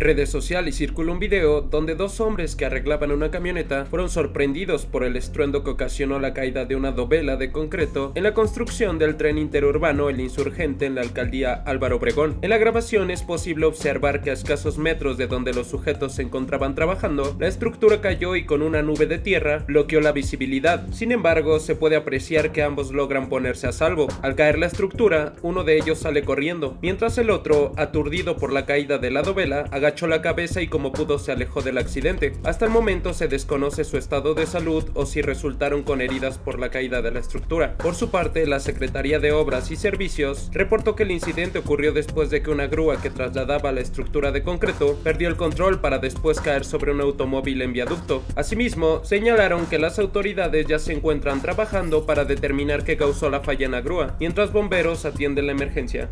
redes sociales circula un video donde dos hombres que arreglaban una camioneta fueron sorprendidos por el estruendo que ocasionó la caída de una dovela de concreto en la construcción del tren interurbano El Insurgente en la alcaldía Álvaro Obregón. En la grabación es posible observar que a escasos metros de donde los sujetos se encontraban trabajando, la estructura cayó y con una nube de tierra bloqueó la visibilidad. Sin embargo, se puede apreciar que ambos logran ponerse a salvo. Al caer la estructura, uno de ellos sale corriendo, mientras el otro, aturdido por la caída de la dovela, agachó la cabeza y como pudo se alejó del accidente. Hasta el momento se desconoce su estado de salud o si resultaron con heridas por la caída de la estructura. Por su parte, la Secretaría de Obras y Servicios reportó que el incidente ocurrió después de que una grúa que trasladaba la estructura de concreto perdió el control para después caer sobre un automóvil en viaducto. Asimismo, señalaron que las autoridades ya se encuentran trabajando para determinar qué causó la falla en la grúa, mientras bomberos atienden la emergencia.